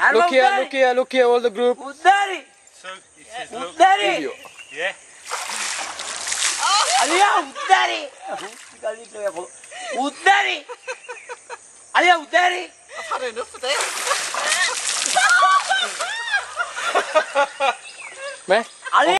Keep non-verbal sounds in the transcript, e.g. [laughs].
Look here, look here, look here, all the group. Uddari! So he says, look, Uddari! Yeah. Oh. Aliya, uddari! Uddari! Aliya, uddari! I've had enough of this. [laughs] Meh? Oh.